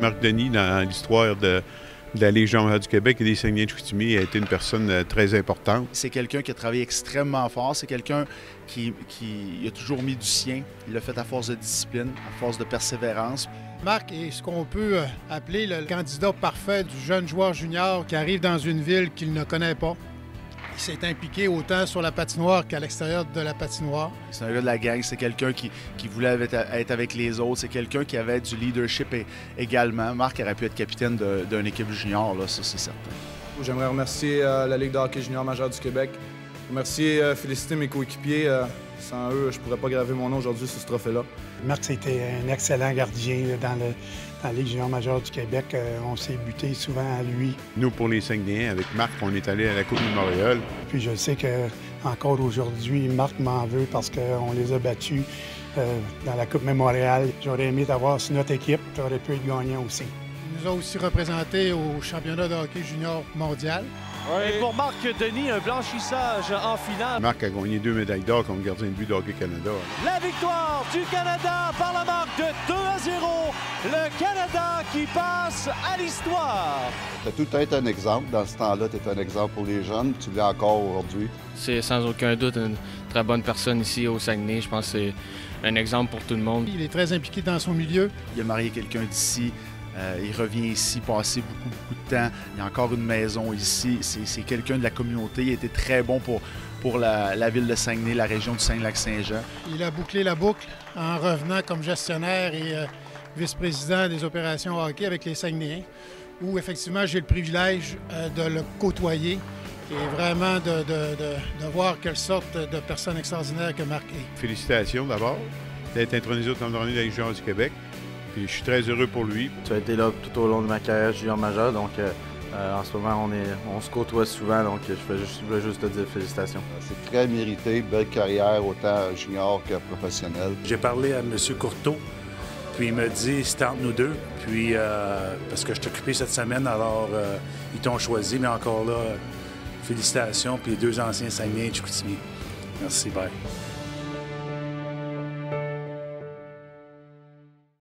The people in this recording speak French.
Marc Denis, dans l'histoire de, de la Légion du Québec et des Saguenay de Chicoutimi, a été une personne euh, très importante. C'est quelqu'un qui a travaillé extrêmement fort. C'est quelqu'un qui, qui a toujours mis du sien. Il l'a fait à force de discipline, à force de persévérance. Marc est ce qu'on peut euh, appeler le candidat parfait du jeune joueur junior qui arrive dans une ville qu'il ne connaît pas. Il s'est impliqué autant sur la patinoire qu'à l'extérieur de la patinoire. C'est un gars de la gang, c'est quelqu'un qui, qui voulait être avec les autres, c'est quelqu'un qui avait du leadership également. Marc aurait pu être capitaine d'une équipe junior, là, ça c'est certain. J'aimerais remercier euh, la Ligue de hockey junior majeur du Québec, remercier, euh, féliciter mes coéquipiers. Euh, sans eux, je ne pourrais pas graver mon nom aujourd'hui sur ce trophée-là. Marc, c'était un excellent gardien dans, le, dans la Ligue junior majeure du Québec. Euh, on s'est buté souvent à lui. Nous, pour les Saguenayens, avec Marc, on est allé à la Coupe Mémorial. Puis je sais que encore aujourd'hui, Marc m'en veut parce qu'on les a battus euh, dans la Coupe Mémorial. J'aurais aimé t'avoir sur notre équipe. J'aurais pu être gagnant aussi. Il nous a aussi représenté au championnat de hockey junior mondial. Et pour Marc Denis, un blanchissage en finale. Marc a gagné deux médailles d'or comme gardien de but de Hockey Canada. La victoire du Canada par la marque de 2 à 0. Le Canada qui passe à l'histoire. Tu tout être un exemple. Dans ce temps-là, tu es un exemple pour les jeunes. Tu l'es encore aujourd'hui. C'est sans aucun doute une très bonne personne ici au Saguenay. Je pense que c'est un exemple pour tout le monde. Il est très impliqué dans son milieu. Il a marié quelqu'un d'ici. Euh, il revient ici passer beaucoup, beaucoup de temps. Il y a encore une maison ici. C'est quelqu'un de la communauté. Il a été très bon pour, pour la, ville de Saguenay, la région du Saint-Lac-Saint-Jean. Il a bouclé la boucle en revenant comme gestionnaire et euh, vice-président des opérations hockey avec les Saguenayens, où effectivement j'ai le privilège euh, de le côtoyer et vraiment de, de, voir quelle sorte de personne extraordinaire que Marc est. Félicitations d'abord d'être intronisé au temps de la Légion du Québec je suis très heureux pour lui. Tu as été là tout au long de ma carrière junior majeur, donc euh, euh, en ce moment, on, est, on se côtoie souvent, donc je veux juste, juste te dire félicitations. C'est très mérité, belle carrière, autant junior que professionnel. J'ai parlé à M. Courteau, puis il m'a dit c'est entre nous deux, puis euh, parce que je t'ai occupé cette semaine, alors ils t'ont choisi, mais encore là, félicitations, puis les deux anciens Saguenay et Chicoutimi. Merci, bye.